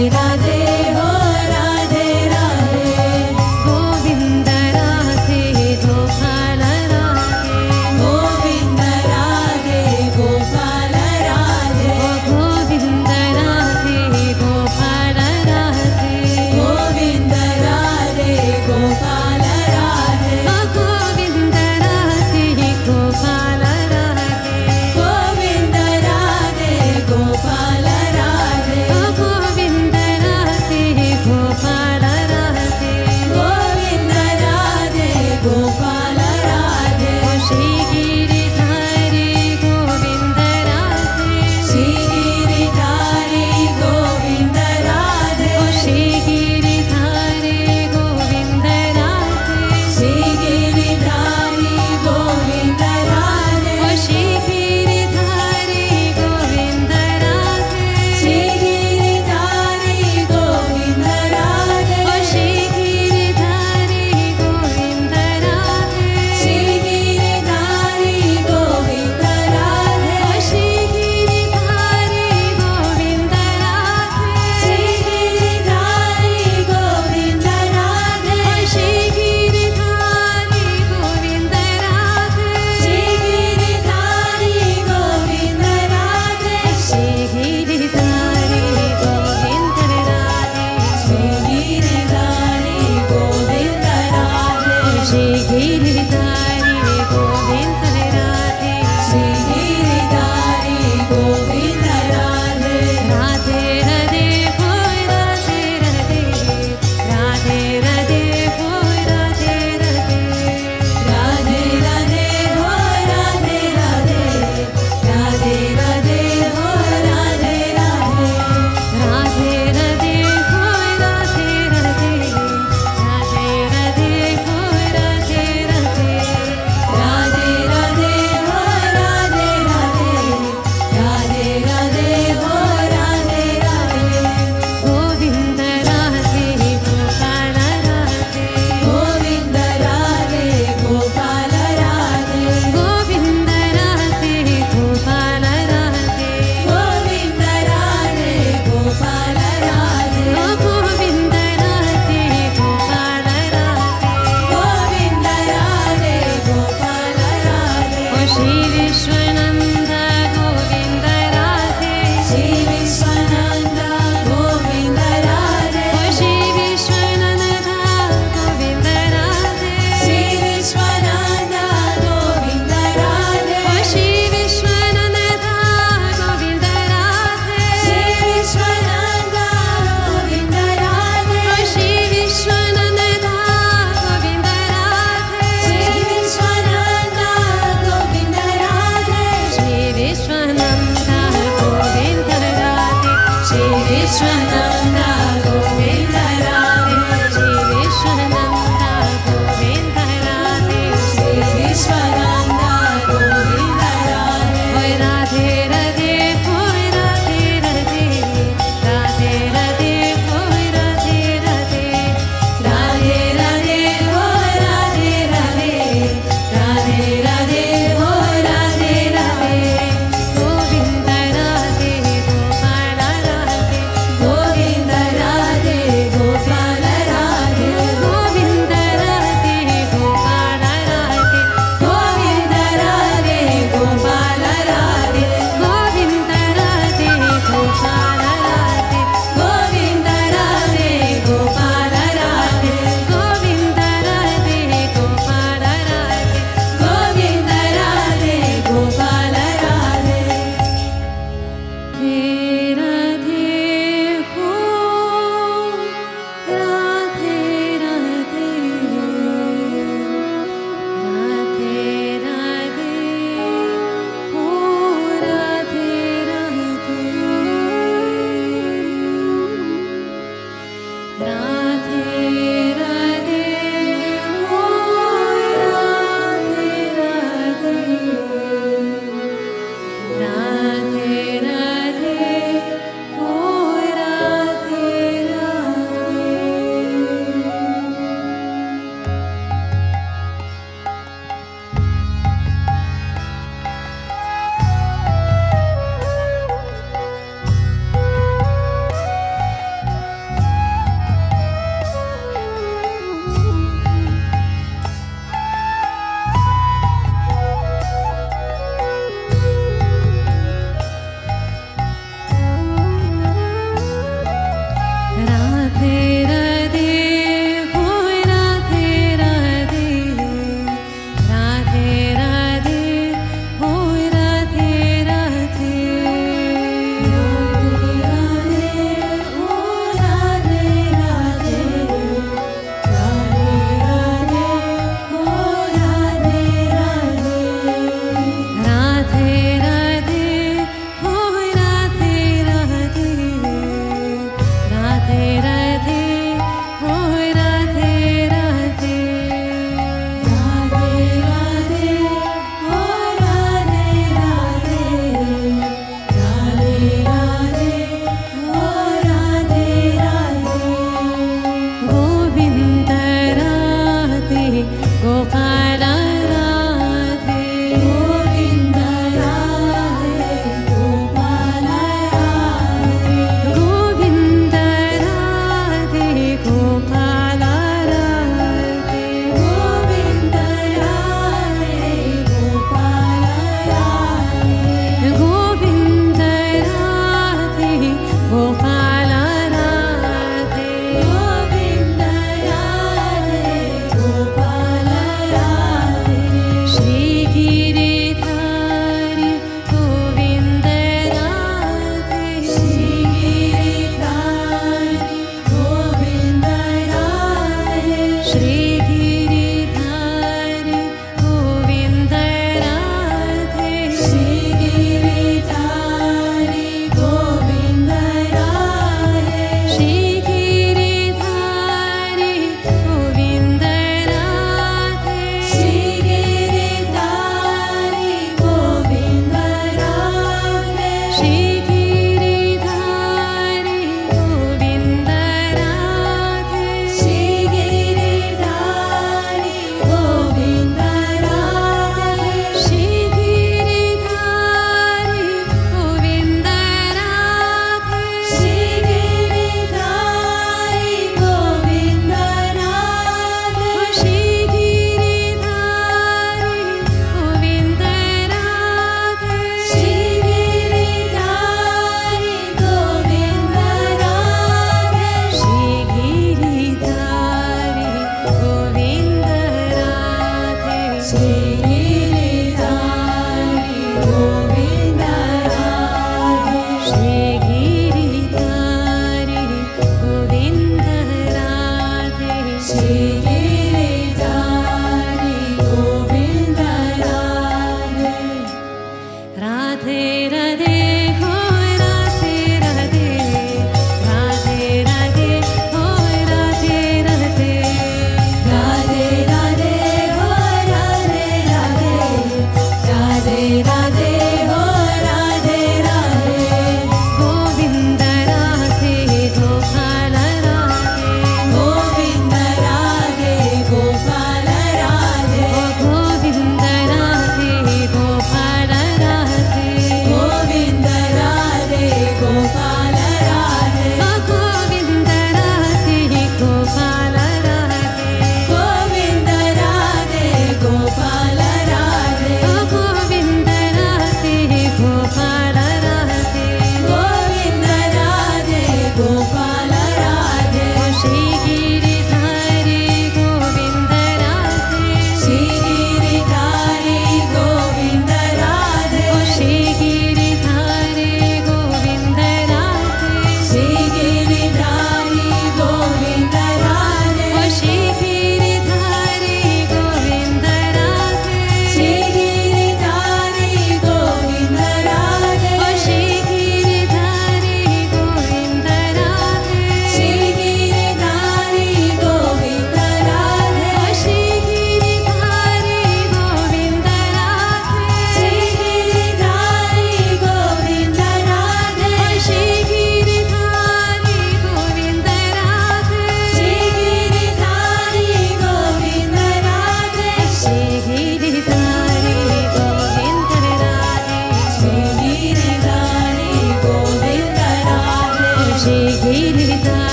i cidade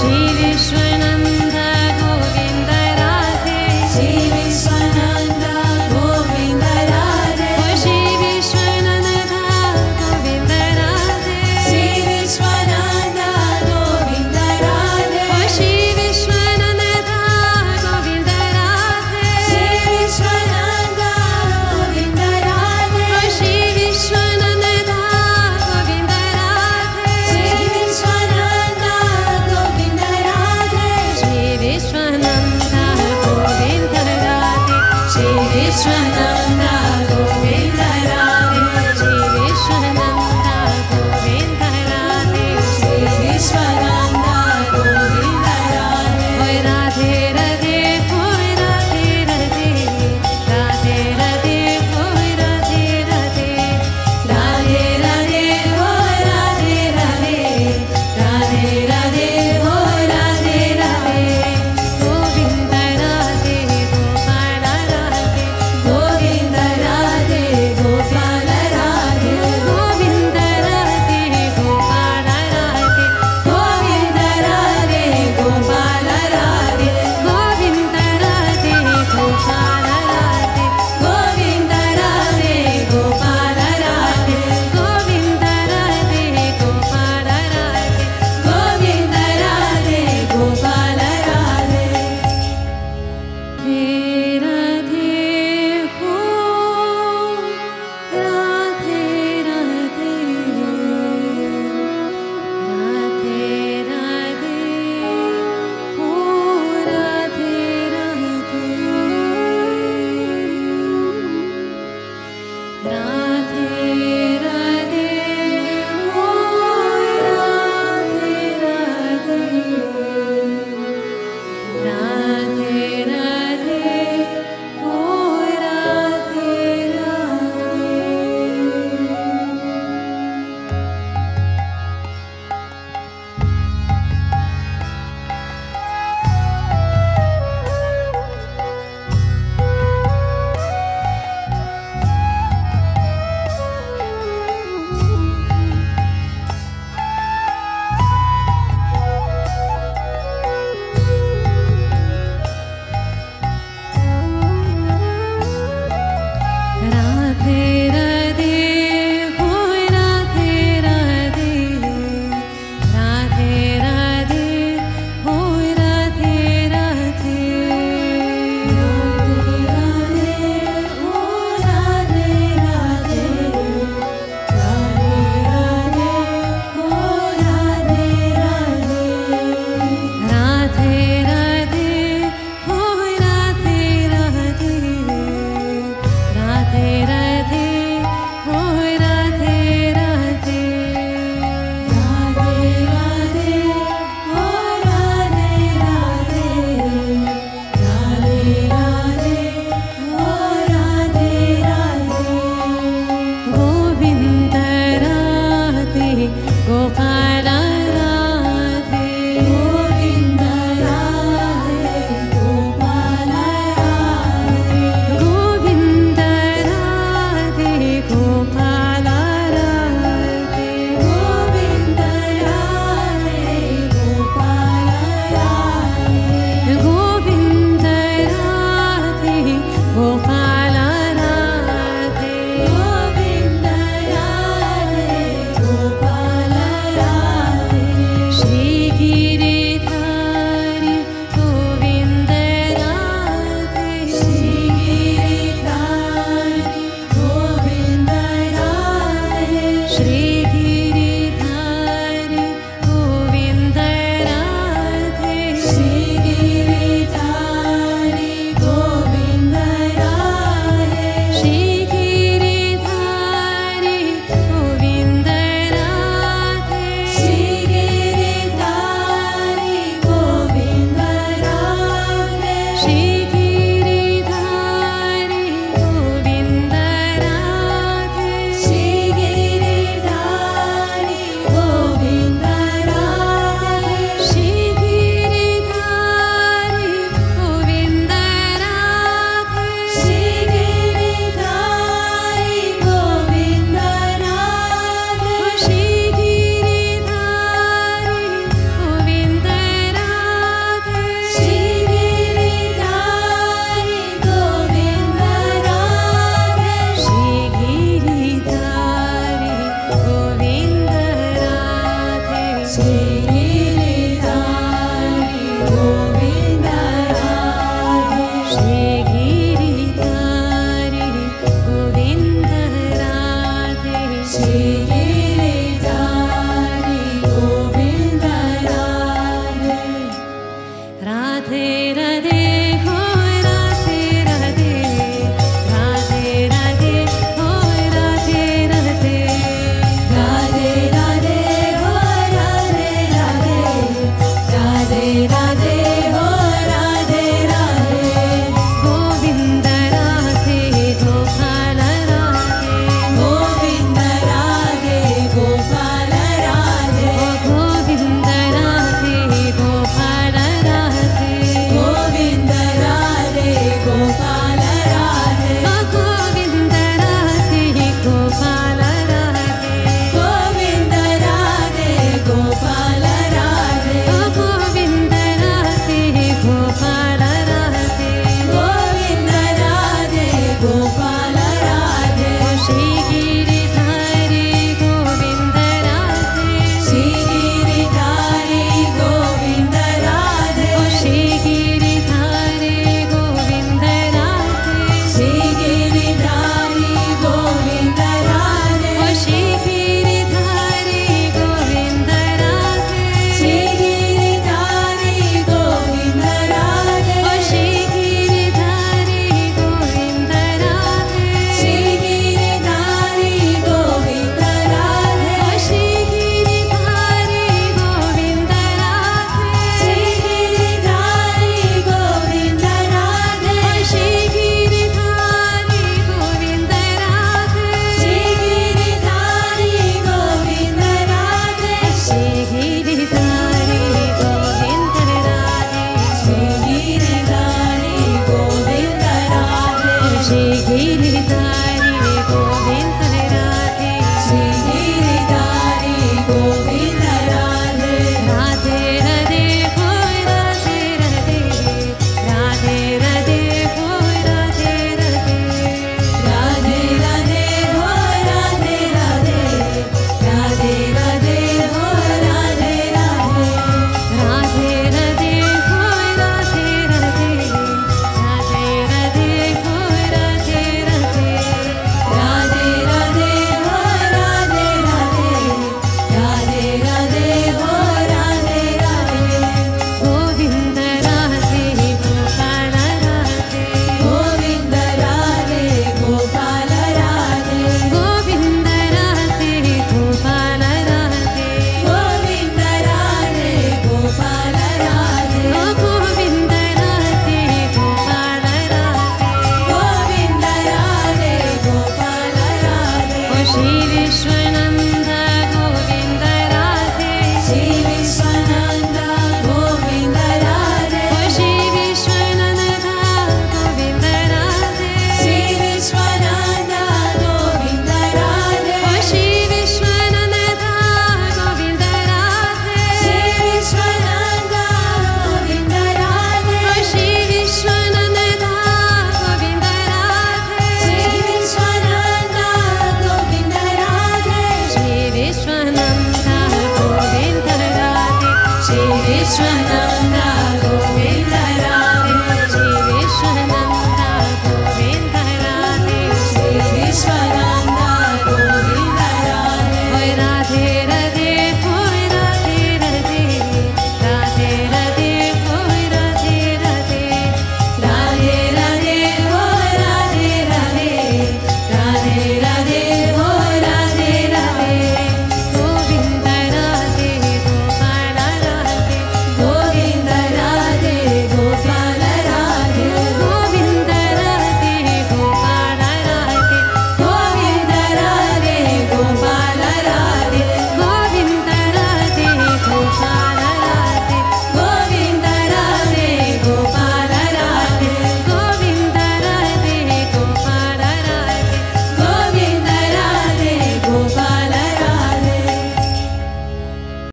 jesus